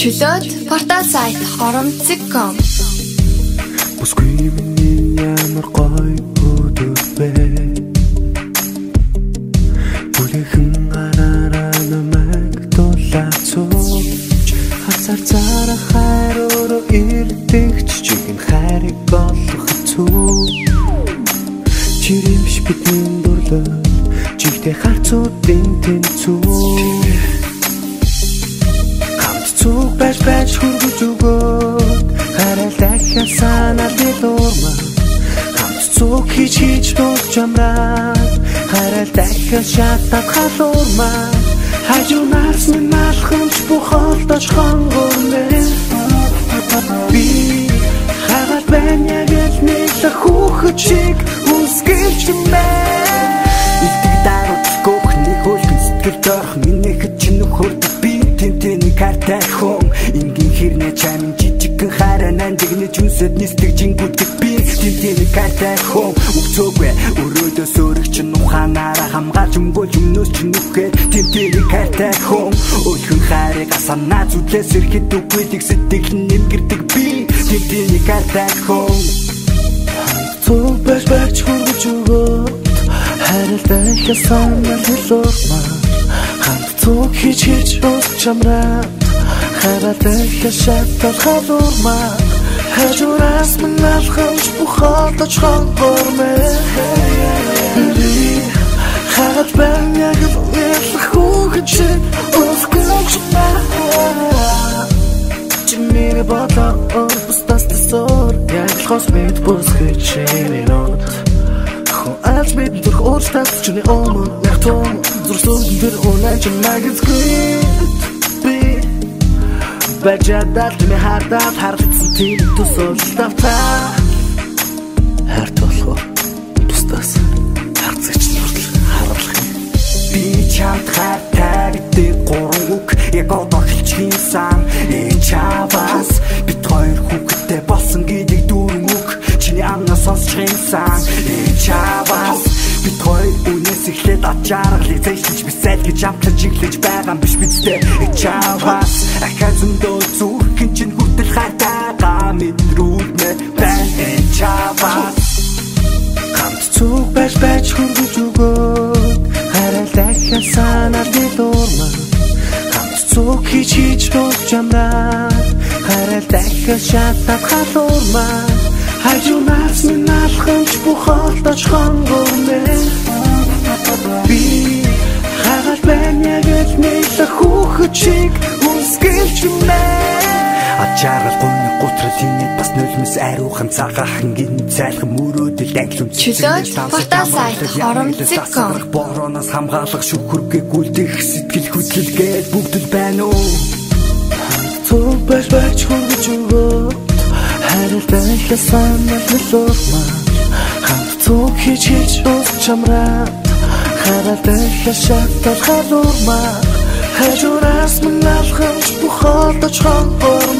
Чөлөөт портал сайт хоромцэг.com Бүсгүй миний ямар гой өдөр бэ? Бүлэхэн гараараа намайг дулаацууч Хасар цара хайроор ирдэгч чихэн хайрыг олох хэцүү Чиримш бидний дурлал Чигтэй харцуудын тэнцүү Цуг байж байж хүргэж өгөөд Хараа дахиад санаад нэлуурма Хамт цуг хийж хийж дуулж амраа Хараа дахиад шатаад халуурма Хажуунаас минь алхамж бухалдаж хонгорнэ Би хагаад байна яг л нэг хүүхэд шиг үсгэлж мэн Илдэг даруйд гохны хөлгөн сэтгэл дорх миний хэд ч нөхөр би тэнтэн картай хом. Ингийн хэрнээ чамин жижигхэн хараа нандигны жүнсэд нисдэг жингүүдг би тэнтэн картай хом. Өгцөөгөө өрөөдөө сөөрөх чин ухаанаараа хамгаалж өмгөөл өмнөөс чин нүхээ тэнтэн картай хом. Өлхөн хайрыг асанаа зүтлээс ирэхэд үгүй тэгсэдэг нэмгэрдэг би тэнтэн картай хом. Цог бэж бэж хүргэж өгөөд Хайралтай хасан хэлурмаа Хамт цог хийж хийж ус чамраа Хайралтай хашаатал халурмаа Хажуураас минь алхамж бухалдаж хонгормэ Хагад бэн яг л хүүхэд шиг ус гэнч маа Чимээ бодлоо бустас тасор яг л хосмит бүсгэж шинэ нот Хо аль мэд зүрх өөртөө чиний өмнө яг том зүрх дээр унаач грит би Бажадал ми хардаад харагдсан тийм төсөл давтаа. Харт болох тустас харцагч нүртэл харуулах юм Би чамд хайртай гэдэг гурван үг яг одоо хэлчихин сан. Ээ чавас. Бит хоёр хүүхэдтэй болсон гэдэг дүүрэн үг Чиний амнаас сонсчихын сан. Ээ чавас. Бит хоёр эхлээд ачааргалыг зэйшилж бисэл гэж амтлаж иглэж байгаа юм биш бидтэй чавас ахаа зөндөө зүрхэн чинь хүртэл хайтайгаа мэдрүүлнэ байна. Чавас Хамт цуг байж байж хүргэж өгөөд Хараа дахиад санаар дэлуурма Хамт цуг хийж хийж дуулж амраа Хараа дахиад шатаад халуурма Хажуунаас минь алхамж бухалдаж хонгорнэ Би хагаад байна л нэг хүүхэд шиг үсгэлж мэн Ачаарал гуйны гутрал инээд бас нулимс ариухан цагаахан гин цайлхан мөрөөдөл англим Чөлөөт портал сайт хоромцэг.com Бороноос хамгаалах шүхүргээ гүйлдэх сэтгэл хөдлөлгээд бүгд л байна уу? Цог байж байж хүргэж өгөөд Хайралтай хасан нэлуурмаа Хамт цог хийж хийж ус чамраа Харалтай хашаатал халуурмаа Хажуураас минь алхамж бухалдаж хонгормэ Хагад